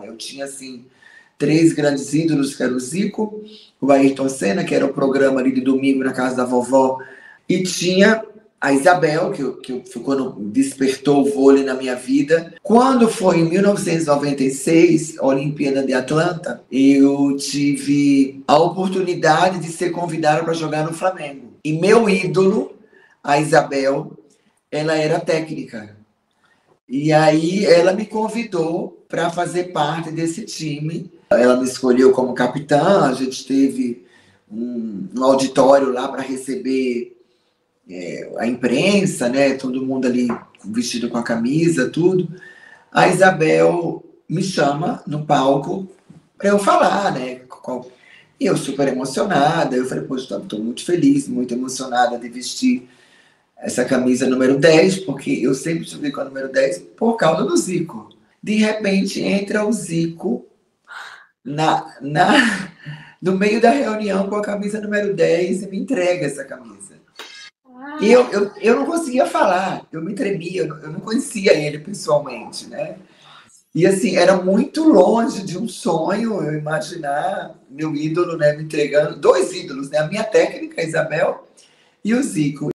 Eu tinha, assim, três grandes ídolos, que era o Zico, o Ayrton Senna, que era o programa ali de domingo na casa da vovó, e tinha a Isabel, que, que ficou no, despertou o vôlei na minha vida. Quando foi em 1996, a Olimpíada de Atlanta, eu tive a oportunidade de ser convidada para jogar no Flamengo. E meu ídolo, a Isabel, ela era técnica. E aí ela me convidou para fazer parte desse time. Ela me escolheu como capitã, a gente teve um, um auditório lá para receber é, a imprensa, né? Todo mundo ali vestido com a camisa, tudo. A Isabel me chama no palco para eu falar, né? E eu super emocionada. Eu falei, poxa, estou muito feliz, muito emocionada de vestir essa camisa número 10, porque eu sempre subi com a número 10 por causa do Zico. De repente entra o Zico na, na, no meio da reunião com a camisa número 10 e me entrega essa camisa. E eu, eu, eu não conseguia falar, eu me tremia, eu não, eu não conhecia ele pessoalmente, né? E assim, era muito longe de um sonho eu imaginar meu ídolo, né, me entregando, dois ídolos, né? A minha técnica, a Isabel, e o Zico.